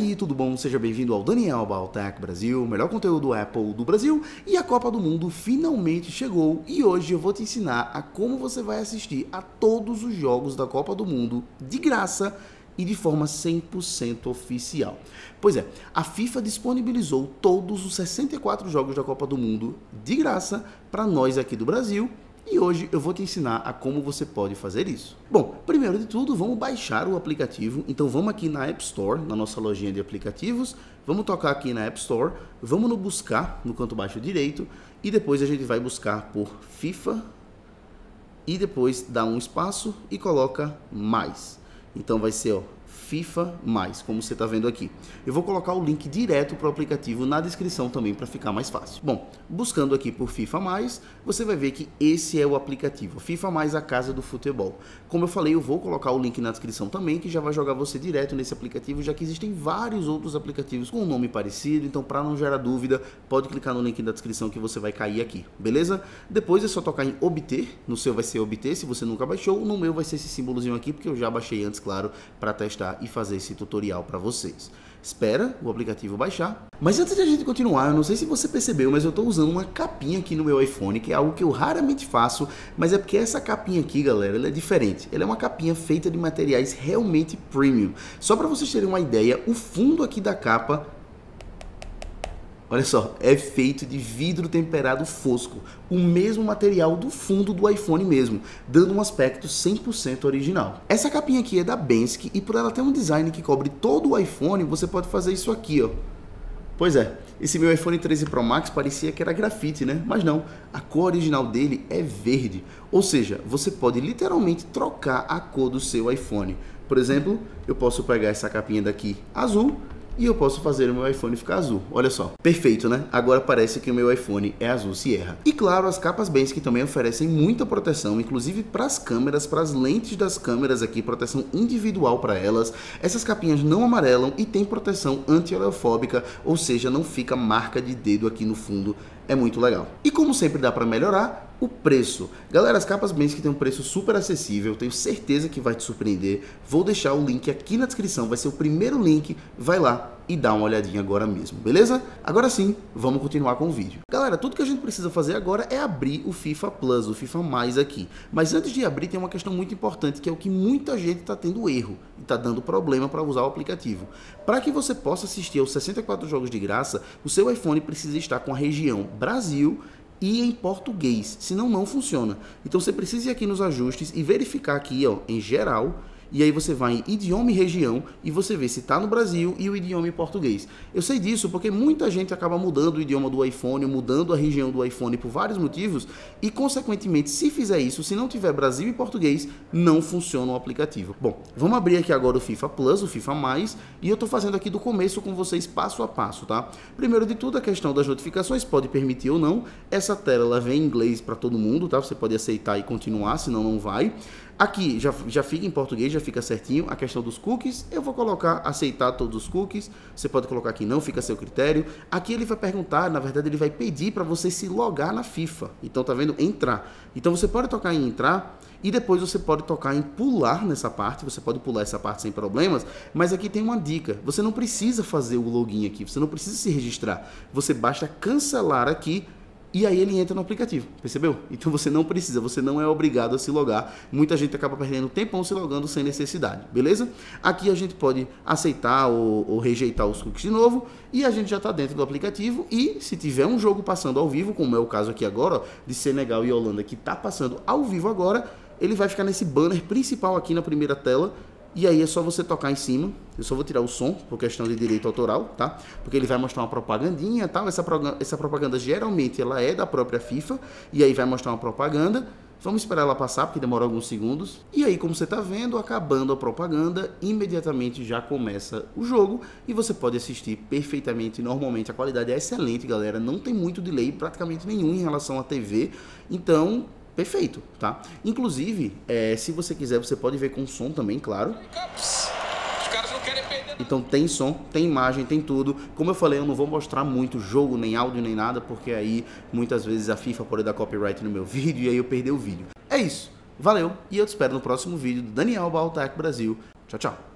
aí, tudo bom? Seja bem-vindo ao Daniel Baltec Brasil, melhor conteúdo Apple do Brasil. E a Copa do Mundo finalmente chegou e hoje eu vou te ensinar a como você vai assistir a todos os jogos da Copa do Mundo de graça e de forma 100% oficial. Pois é, a FIFA disponibilizou todos os 64 jogos da Copa do Mundo de graça para nós aqui do Brasil e hoje eu vou te ensinar a como você pode fazer isso. Bom, primeiro de tudo, vamos baixar o aplicativo. Então vamos aqui na App Store, na nossa lojinha de aplicativos, vamos tocar aqui na App Store, vamos no buscar no canto baixo direito e depois a gente vai buscar por FIFA e depois dá um espaço e coloca mais. Então vai ser ó, FIFA mais, como você está vendo aqui. Eu vou colocar o link direto para o aplicativo na descrição também para ficar mais fácil. Bom, buscando aqui por FIFA mais, você vai ver que esse é o aplicativo, FIFA mais a casa do futebol. Como eu falei, eu vou colocar o link na descrição também, que já vai jogar você direto nesse aplicativo, já que existem vários outros aplicativos com um nome parecido, então para não gerar dúvida, pode clicar no link da descrição que você vai cair aqui, beleza? Depois é só tocar em obter, no seu vai ser obter, se você nunca baixou, no meu vai ser esse símbolozinho aqui, porque eu já baixei antes, claro, para testar e fazer esse tutorial para vocês. Espera o aplicativo baixar. Mas antes de a gente continuar, eu não sei se você percebeu, mas eu estou usando uma capinha aqui no meu iPhone, que é algo que eu raramente faço, mas é porque essa capinha aqui, galera, ela é diferente. Ela é uma capinha feita de materiais realmente premium. Só para vocês terem uma ideia, o fundo aqui da capa Olha só, é feito de vidro temperado fosco, o mesmo material do fundo do iPhone mesmo, dando um aspecto 100% original. Essa capinha aqui é da Bensky e por ela ter um design que cobre todo o iPhone, você pode fazer isso aqui, ó. Pois é, esse meu iPhone 13 Pro Max parecia que era grafite, né? Mas não, a cor original dele é verde. Ou seja, você pode literalmente trocar a cor do seu iPhone. Por exemplo, eu posso pegar essa capinha daqui azul e eu posso fazer o meu iPhone ficar azul. Olha só, perfeito, né? Agora parece que o meu iPhone é azul Sierra. E claro, as capas Basic também oferecem muita proteção, inclusive para as câmeras, para as lentes das câmeras aqui, proteção individual para elas. Essas capinhas não amarelam e tem proteção anti-oleofóbica, ou seja, não fica marca de dedo aqui no fundo. É muito legal. E como sempre dá para melhorar, o preço. Galera, as capas Basic têm um preço super acessível, tenho certeza que vai te surpreender. Vou deixar o link aqui na descrição, vai ser o primeiro link, vai lá e dá uma olhadinha agora mesmo, beleza? Agora sim, vamos continuar com o vídeo. Galera, tudo que a gente precisa fazer agora é abrir o FIFA Plus, o FIFA Mais aqui. Mas antes de abrir, tem uma questão muito importante, que é o que muita gente está tendo erro e está dando problema para usar o aplicativo. Para que você possa assistir aos 64 jogos de graça, o seu iPhone precisa estar com a região Brasil e em português, senão não funciona. Então você precisa ir aqui nos ajustes e verificar aqui, ó, em geral, e aí você vai em idioma e região e você vê se está no Brasil e o idioma em português. Eu sei disso porque muita gente acaba mudando o idioma do iPhone, mudando a região do iPhone por vários motivos e, consequentemente, se fizer isso, se não tiver Brasil e português, não funciona o aplicativo. Bom, vamos abrir aqui agora o FIFA Plus, o FIFA Mais, e eu estou fazendo aqui do começo com vocês passo a passo, tá? Primeiro de tudo, a questão das notificações, pode permitir ou não. Essa tela ela vem em inglês para todo mundo, tá? Você pode aceitar e continuar, senão não vai. Aqui já, já fica em português, já fica certinho. A questão dos cookies, eu vou colocar aceitar todos os cookies. Você pode colocar aqui não, fica a seu critério. Aqui ele vai perguntar, na verdade ele vai pedir para você se logar na FIFA. Então tá vendo? Entrar. Então você pode tocar em entrar e depois você pode tocar em pular nessa parte. Você pode pular essa parte sem problemas. Mas aqui tem uma dica. Você não precisa fazer o login aqui. Você não precisa se registrar. Você basta cancelar aqui e aí ele entra no aplicativo, percebeu? Então você não precisa, você não é obrigado a se logar. Muita gente acaba perdendo tempo se logando sem necessidade, beleza? Aqui a gente pode aceitar ou, ou rejeitar os cookies de novo e a gente já está dentro do aplicativo e se tiver um jogo passando ao vivo, como é o caso aqui agora, ó, de Senegal e Holanda que está passando ao vivo agora, ele vai ficar nesse banner principal aqui na primeira tela e aí é só você tocar em cima. Eu só vou tirar o som por questão de direito autoral, tá? Porque ele vai mostrar uma propagandinha, tal. Essa, essa propaganda geralmente ela é da própria FIFA e aí vai mostrar uma propaganda. Vamos esperar ela passar, porque demora alguns segundos. E aí, como você está vendo, acabando a propaganda, imediatamente já começa o jogo e você pode assistir perfeitamente. Normalmente a qualidade é excelente, galera. Não tem muito delay, praticamente nenhum em relação à TV. Então, perfeito, tá? Inclusive, é, se você quiser, você pode ver com som também, claro. Então tem som, tem imagem, tem tudo. Como eu falei, eu não vou mostrar muito jogo, nem áudio, nem nada, porque aí muitas vezes a FIFA pode dar copyright no meu vídeo e aí eu perder o vídeo. É isso. Valeu e eu te espero no próximo vídeo do Daniel Baltac Brasil. Tchau, tchau.